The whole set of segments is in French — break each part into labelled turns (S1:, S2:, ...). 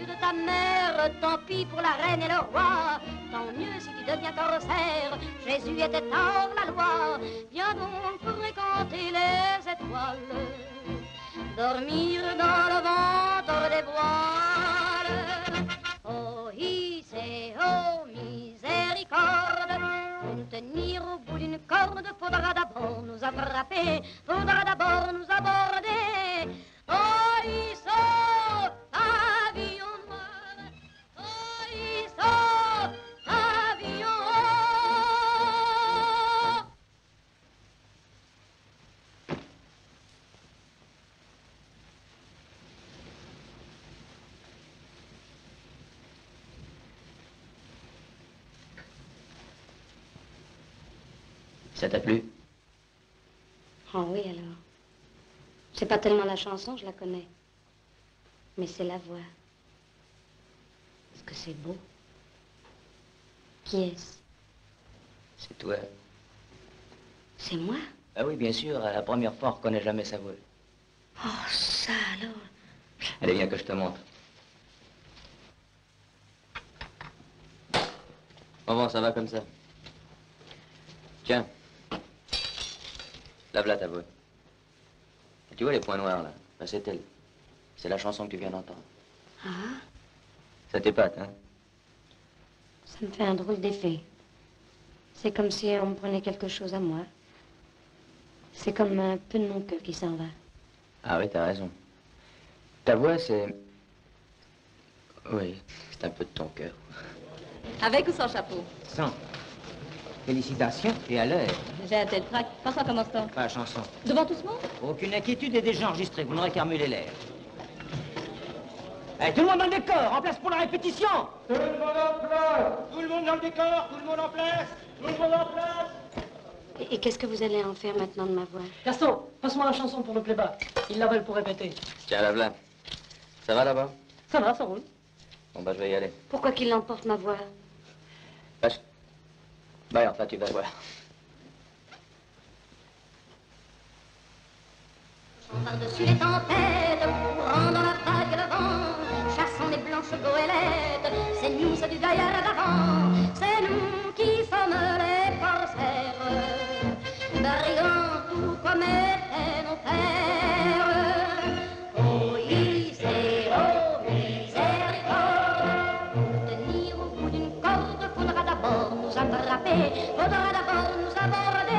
S1: de ta mère, tant pis pour la reine et le roi. Tant mieux si tu deviens corsaire, Jésus était hors la loi. Viens donc fréquenter les étoiles, dormir dans le ventre des voiles. Oh, hissez, oh, miséricorde, pour nous tenir au bout d'une corde, faudra d'abord nous attraper, faudra d'abord
S2: Ça t'a plu?
S3: Oh oui, alors. C'est pas tellement la chanson, je la connais. Mais c'est la voix. Est-ce que c'est beau Qui est-ce?
S2: C'est toi.
S3: C'est moi?
S2: Ah oui, bien sûr, à la première fois, on reconnaît jamais sa voix.
S3: Oh, ça alors.
S2: Allez, viens que je te montre. Bon, bon, ça va comme ça. Tiens. Lave là ta voix. Et tu vois les points noirs, là Ben, C'est elle. C'est la chanson que tu viens d'entendre.
S3: Ah,
S2: Ça t'épate, hein?
S3: Ça me fait un drôle d'effet. C'est comme si on me prenait quelque chose à moi. C'est comme un peu de mon cœur qui s'en va.
S2: Ah oui, t'as raison. Ta voix, c'est... Oui, c'est un peu de ton cœur.
S4: Avec ou sans chapeau?
S5: Sans. Félicitations et à l'heure.
S4: J'ai un tel trac. François commence-t-on
S5: Pas la chanson.
S4: Devant tout ce monde?
S5: Aucune inquiétude est déjà enregistrée. Vous n'aurez qu'à remuer les lèvres. Eh, tout le monde dans le décor, en place pour la répétition
S6: Tout le monde en place Tout le monde dans le décor, tout le monde en place Tout le monde en place
S3: Et, et qu'est-ce que vous allez en faire maintenant de ma voix?
S7: Gaston, passe-moi la chanson pour le playback. Il la veulent pour répéter.
S2: Tiens, là. Ça va là-bas?
S7: Ça va, ça roule.
S2: Bon, bah, je vais y aller.
S3: Pourquoi qu'il l'emporte ma voix?
S2: Bah, enfin, tu vas voir.
S1: Par-dessus les tempêtes, courant dans la vague le vent, chassant les blanches goélettes, c'est nous, c'est du gaillard d'avant, attraper, faudra d'abord nous aborder.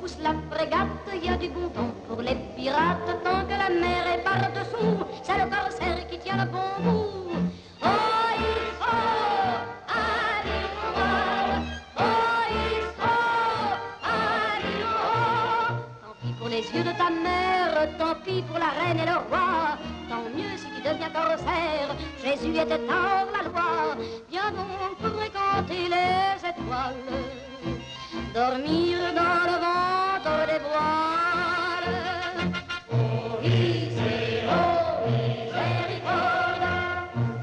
S1: Pousse la frégate, il y a du bon pour les pirates. Tant que la mer est par-dessous, c'est le corsaire qui tient le bon bout. Oh, hissez, pavillon noir, oh, hissez, pavillon Tant pis pour les yeux de ta mère, tant pis pour la reine et le roi. Tant mieux si tu deviens corsaire, Jésus était hors la loi. Viens donc fréquenter les étoiles, dormir dans le ventre des voiles. Oh, oh,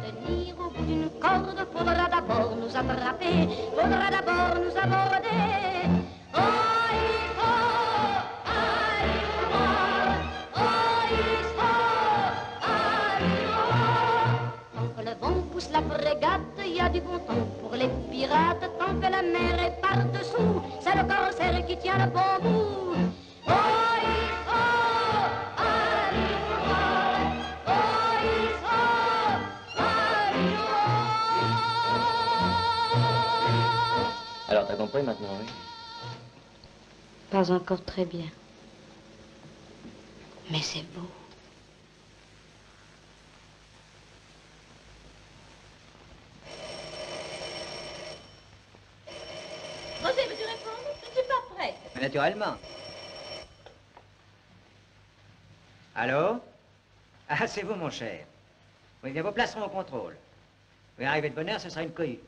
S1: tenir au bout d'une corde, faudra d'abord nous attraper, faudra d'abord nous aborder. Oh, a du bon temps pour les pirates. Tant que la mer est par-dessous, c'est le corsaire qui tient le bon bout. Oh, oh.
S2: Alors, t'as compris maintenant, oui?
S3: Pas encore très bien. Mais c'est beau.
S5: Naturellement. Allô? Ah, c'est vous, mon cher. Oui, bien, vos places seront au contrôle. Oui, arrivez de bonne heure, ce sera une cohue.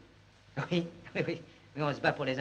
S5: Oui, oui, oui. Oui, on se bat pour les